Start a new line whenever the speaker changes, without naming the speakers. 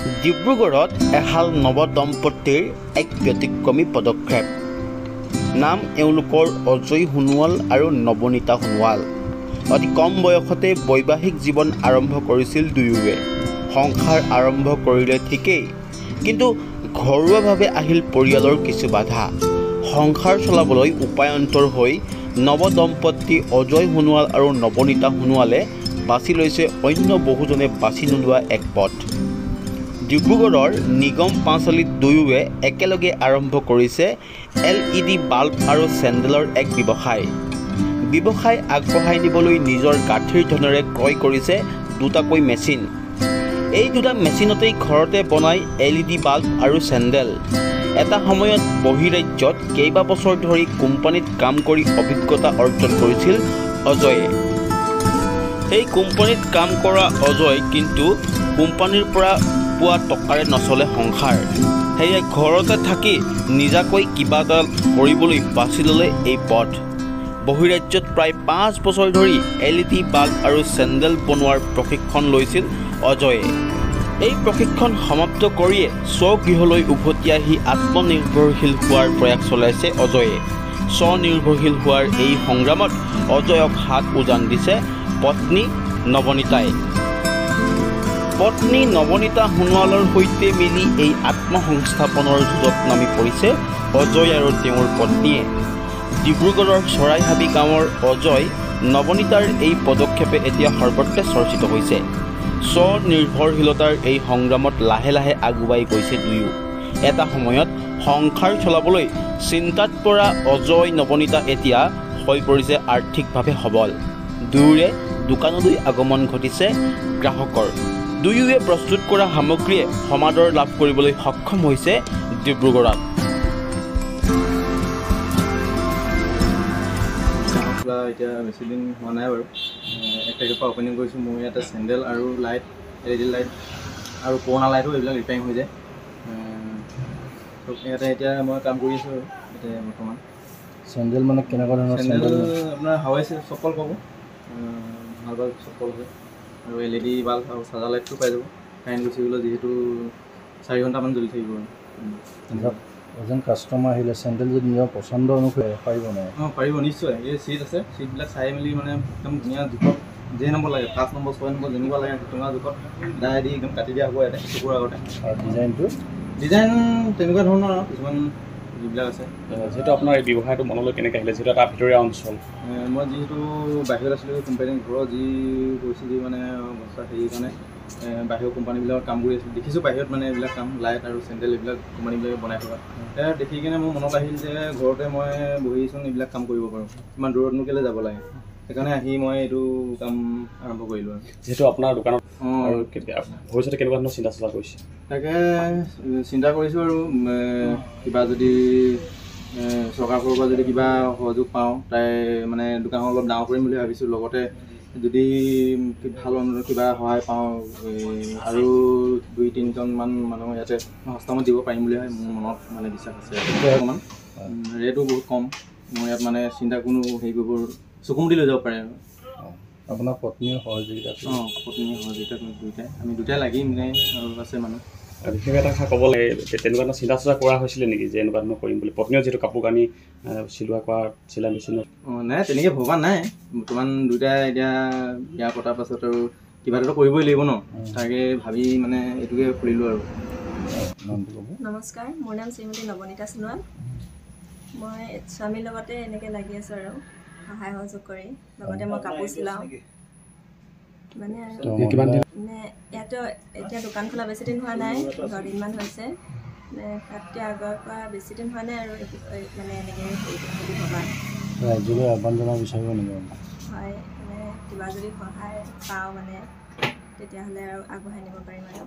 ডিব্ৰুগড়ত এহাল নৱদম্পতীৰ এক ব্যতিক্ৰমী পদক্ষেপ। নাম এওঁলোকৰ অজয় সোণোৱাল আৰু নৱনীতা সোণোৱাল। অতি কম বয়সতে বৈবাহিক জীৱন আৰম্ভ কৰিছিল দুয়োৱে। সংসাৰ আৰম্ভ কৰিলে ঠিকেই কিন্তু ঘৰুৱাভাৱে আহিল পৰিয়ালৰ কিছু বাধা। সংসাৰ চলাবলৈ উপায়ন্তৰ হৈ নৱদম্পতী অজয় সোণোৱাল আৰু নৱনীতা সোণোৱালে বাছি লৈছে অন্য বহুজনে বাছি নোলোৱা এক পথ। ডিব্ৰুগড়ৰ নিগম পাঁচআলিত দুয়োৱে একেলগে আৰম্ভ কৰিছে এল ই ডি বাল্ব আৰু চেণ্ডেলৰ এক ব্যৱসায়। ব্যৱসায় আগবঢ়াই নিবলৈ নিজৰ গাঁঠিৰ ধনেৰে ক্ৰয় কৰিছে দুটাকৈ মেচিন। এই দুটা মেচিনতেই ঘৰতে বনাই এল ই ডি বাল্ব আৰু চেণ্ডেল। এটা সময়ত বহিৰাজ্যত কেইবাবছৰ ধৰি কোম্পানীত কাম কৰি অভিজ্ঞতা অৰ্জন কৰিছিল অজয়ে। সেই কোম্পানীত কাম কৰা অজয় কিন্তু কোম্পানীৰ পৰা পোৱা টকাৰে নচলে সংসাৰ। সেয়ে ঘৰতে থাকি নিজাকৈ কিবা এটা কৰিবলৈ বাছি ল'লে এই পথ। বহিৰাজ্যত প্ৰায় পাঁচ বছৰ ধৰি এল ই ডি বাল্ব আৰু চেণ্ডেল বনোৱাৰ প্ৰশিক্ষণ লৈছিল অজয়ে। এই প্ৰশিক্ষণ সমাপ্ত কৰিয়ে স্বগৃহলৈ উভতি আহি আত্মনিৰ্ভৰশীল হোৱাৰ প্ৰয়াস চলাইছে অজয়ে। স্বনিৰ্ভৰশীল হোৱাৰ এই সংগ্ৰামত অজয়ক হাত উজান দিছে পত্নী নৱনীতাই পত্নী নৱনীতা সোণোৱালৰ সৈতে মিলি এই আত্মসংস্থাপনৰ যুঁজত নামি পৰিছে অজয় আৰু তেওঁৰ পত্নীয়ে। ডিব্ৰুগড়ৰ চৰাইহাবি গাঁৱৰ অজয় নৱনীতাৰ এই পদক্ষেপে এতিয়া সৰ্বত্ৰে চৰ্চিত হৈছে। স্বনিৰ্ভৰশীলতাৰ এই সংগ্ৰামত লাহে লাহে আগুৱাই গৈছে দুয়ো। এটা সময়ত সংসাৰ চলাবলৈ চিন্তাত পৰা অজয় নৱনীতা এতিয়া হৈ পৰিছে আৰ্থিকভাৱে সবল। দুয়োৰে দোকানলৈ আগমন ঘটিছে গ্ৰাহকৰ। দুয়োৱে প্ৰস্তুত কৰা সামগ্ৰীয়ে সমাদৰ লাভ কৰিবলৈ সক্ষম হৈছে ডিব্ৰুগড়ত।
এতিয়া বেছি দিন হোৱা নাই বাৰু। এক তাৰিখৰ পৰা অ'পেনিং কৰিছোঁ। মোৰ ইয়াতে চেণ্ডেল আৰু light L E D light আৰু পুৰণা লাইটো এইবিলাক ৰিপেয়াৰিং হৈ যায়। ইয়াতে এতিয়া মই কাম কৰি আছোঁ আৰু এতিয়া বৰ্তমান।
চেণ্ডেল মানে কেনেকুৱা ধৰণৰ
চেণ্ডেল
চেণ্ডেল
আপোনাৰ হাৱাই চপ্পল পাব। ভাল ভাল চপ্পল হয়। আৰু এল ই ডি বাল্ব আৰু চাৰ্জাৰ লাইটটো পাই যাব। কাৰেণ্ট গুচি গ'লে যিহেতু চাৰি ঘণ্টামান জ্বলি থাকিব।
এজন কাষ্টমাৰ আহিলে চেণ্ডেল যদি নিজৰ পচন্দ অনুসৰি পাৰিব নাই?
অঁ পাৰিব নিশ্চয়। এই চিট আছে চিটবিলাক চাই মেলি মানে একদম ধুনীয়া জোখত যে নম্বৰ লাগে পাঁচ নম্বৰ ছয় নম্বৰ যেনেকুৱা লাগে তেনেকুৱা জোখত দাই দি একদম কাটি দিয়া হ'ব ইয়াতে চকুৰ আগতে।
আৰু ডিজাইনটো
ডিজাইন তেনেকুৱা ধৰণৰ আৰু কিছুমান যিবিলাক আছে।
যিহেতু আপোনাৰ এই ব্যৱসায়টো মনলৈ কেনেকৈ আহিলে যিহেতু এটা ভিতৰীয়া অঞ্চল।
মই যিহেতু বাহিৰত আছিলোঁ কোম্পানীৰ ঘৰৰ যি পৰিস্থিতি মানে অৱস্থা হেৰি কাৰণে বাহিৰৰ কোম্পানীবিলাকত কাম কৰি আছিলোঁ। দেখিছোঁ বাহিৰত মানে এইবিলাক কাম লাইট আৰু চেণ্ডেল এইবিলাক কোম্পানীবিলাকে বনাই থকা। সেয়া দেখি কিনে মোৰ মনত আহিল যে ঘৰতে মই বহিচোন এইবিলাক কাম কৰিব পাৰোঁ। ইমান দূৰতনো কেলৈ যাব লাগে? সেইকাৰণে আহি মই এইটো কাম আৰম্ভ কৰিলোঁ আৰু।
যিহেতু আপোনাৰ দোকানত আৰু ভৱিষ্যতে কেনেকুৱা ধৰণৰ চিন্তা চৰ্চা কৰিছে?
তাকে চিন্তা কৰিছোঁ আৰু কিবা যদি চৰকাৰৰ ফালৰ পৰা যদি কিবা সহযোগ পাওঁ তাই মানে দোকানখন অলপ ডাঙৰ কৰিম বুলি ভাবিছোঁ। লগতে যদি ভাল ধৰণৰ কিবা সহায় পাওঁ আৰু দুই তিনিজনমান মানুহ ইয়াতে সস্তামত দিব পাৰিম বুলি মোৰ মনত মানে বিশ্বাস আছে। অকণমান। ৰেটো বহুত কম। মোৰ ইয়াত মানে চিন্তা কোনো হেৰি কৰিব চকুমুটি লৈ যাব পাৰে আৰু।
আপোনাৰ পত্নীৰ সহযোগিতা
অঁ পত্নী সহযোগিতা দুয়োটাই আমি দুটাই লাগি মানে আৰু আছে মানুহ।
বিশেষ এটা কথা ক'ব লাগে যে তেনেকুৱা ধৰণৰ চিন্তা চৰ্চা কৰা হৈছিলে নেকি যে এনেকুৱা ধৰণৰ কৰিম বুলি? পত্নীয়েও যিহেতু কাপোৰ কানি চিলোৱা কৰা চিলাই মেচিনত।
অঁ নাই তেনেকৈ ভবা নাই। বৰ্তমান দুয়োটাই এতিয়া বিয়া পতাৰ পাছত আৰু কিবা এটাতো কৰিবই লাগিব ন। তাকে ভাবি মানে এইটোকে খুলিলোঁ আৰু।
নমস্কাৰ মোৰ নাম শ্ৰীমতী নৱনীতা সোণোৱাল। মই স্বামীৰ লগতে এনেকৈ লাগি আছোঁ আৰু। সহায় সহযোগ কৰি লগতে মই কাপোৰ চিলাওঁ। মানে ইয়াতো এতিয়া দোকান খোলা বেছি দিন হোৱা নাই দহদিনমান হৈছে। মানে তাতকৈ আগৰ পৰা বেছি দিন হোৱা নাই আৰু মানে এনেকৈ হেৰি কৰিম বুলি ভবা
ৰাজ্যলৈ আহ্বান জনাব বিচাৰিব নেকি?
হয় মানে কিবা যদি সহায় পাওঁ মানে তেতিয়াহ'লে আৰু আগবঢ়াই নিব পাৰিম আৰু।